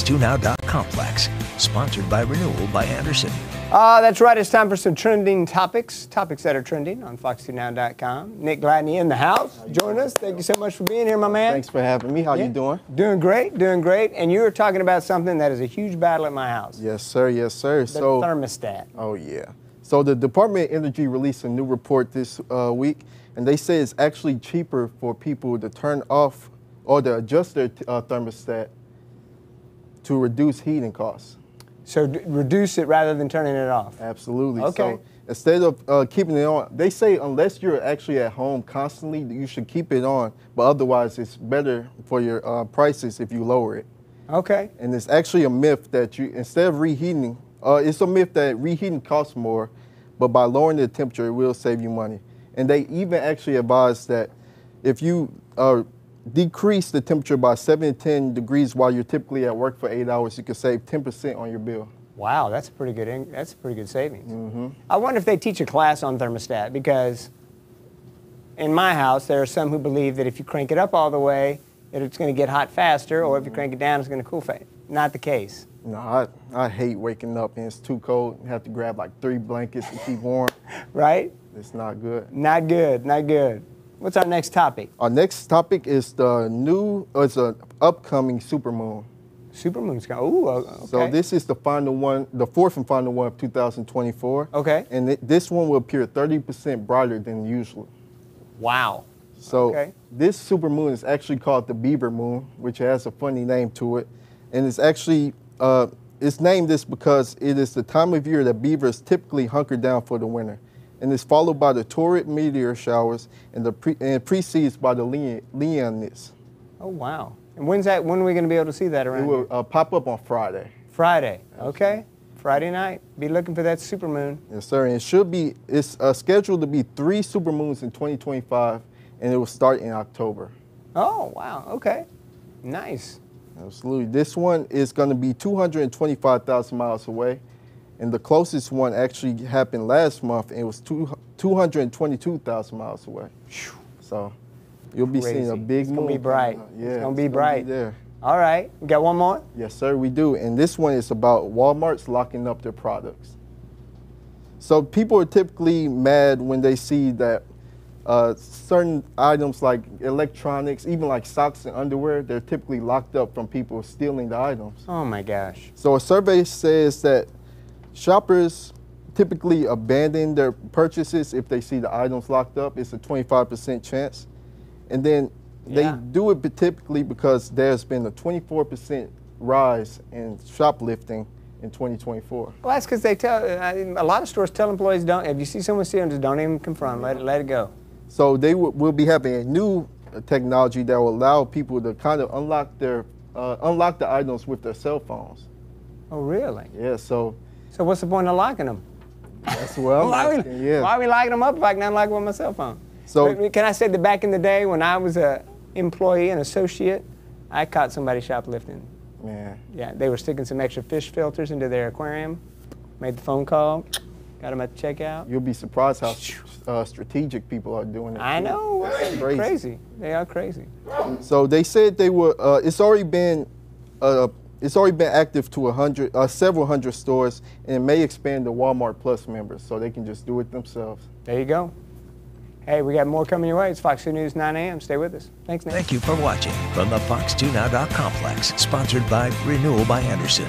fox2now.complex. Sponsored by Renewal by Andersen. Uh, that's right. It's time for some trending topics, topics that are trending on fox2now.com. Nick Gladney in the house. Join us. Thank you so much for being here, my man. Thanks for having me. How Yeah. you doing? Doing great, doing great. And you were talking about something that is a huge battle at my house. Yes, sir. Yes, sir. The so, thermostat. oh yeah. So the Department of Energy released a new report this uh, week, and they say it's actually cheaper for people to turn off or to adjust their uh, thermostat to reduce heating costs. So reduce it rather than turning it off. Absolutely. Okay. So instead of uh, keeping it on, they say unless you're actually at home constantly, you should keep it on. But otherwise, it's better for your uh, prices if you lower it. Okay. And it's actually a myth that you, instead of reheating, uh, it's a myth that reheating costs more, but by lowering the temperature, it will save you money. And they even actually advise that if you uh, decrease the temperature by 7 to 10 degrees while you're typically at work for eight hours, you can save 10% on your bill. Wow, that's a pretty good. That's a pretty good savings. Mm-hmm. I wonder if they teach a class on thermostat because in my house there are some who believe that if you crank it up all the way, that it's going to get hot faster, or if you crank it down, it's going to cool fast. Not the case. No, I, I hate waking up and it's too cold. You have to grab like three blankets to keep warm. Right? It's not good. Not good. Not good. What's our next topic? Our next topic is the new, uh, it's an upcoming supermoon. Supermoon's coming. Ooh, o- okay. So this is the final one, the fourth and final one of 2024. Okay. And it, this one will appear 30% brighter than usual. Wow. So Okay. this supermoon is actually called the Beaver Moon, which has a funny name to it, and it's actually uh, it's named this because it is the time of year that beavers typically hunker down for the winter, and it's followed by the Taurid meteor showers and the pre- and precedes by the Leon- Leonids. Oh wow. And when's that? When are we going to be able to see that around It will uh, pop up on Friday. Friday. Okay. Friday night. Be looking for that supermoon. Yes, sir. And it should be, it's uh, scheduled to be three supermoons in 2025, and it will start in October. Oh wow. Okay. Nice. Absolutely. This one is going to be 225,000 miles away, and the closest one actually happened last month, and it was two, 222,000 miles away. So you'll be seeing a big It's moon. gonna be bright. up. It's Yeah, gonna be bright. there. All right. We got one more. Yes, sir, we do. And this one is about Walmart's locking up their products. So people are typically mad when they see that uh, certain items like electronics, even like socks and underwear, they're typically locked up from people stealing the items. Oh my gosh. So a survey says that shoppers typically abandon their purchases if they see the items locked up. It's a 25% chance. And then they Yeah. do it typically because there's been a 24% rise in shoplifting in 2024. Well, that's because they tell a lot of stores tell employees don't. If you see someone stealing, just don't even confront. Let it let it go. So they will, will be having a new uh, technology that will allow people to kind of unlock their uh, unlock the items with their cell phones. Oh really? Yeah, so So what's the point of locking them? that's I'm why, are we. Yeah. why are we locking them up if I can unlock them with my cell phone? So- can I say that back in the day when I was a employee, an associate, I caught somebody shoplifting. Man. Yeah, they were sticking some extra fish filters into their aquarium. Made the phone call, got them at the checkout. You'll be surprised how uh, strategic people are doing it. I too. know, It's right? crazy. They are crazy. So they said they were. Uh, it's already been. Uh, it's already been active to a hundred, uh, several hundred stores, and it may expand to Walmart Plus members, so they can just do it themselves. There you go. Hey, we got more coming your way. It's Fox 2 News 9 a.m. Stay with us. Thanks, Nick. Thank you for watching from the fox2now.complex. Sponsored by Renewal by Andersen.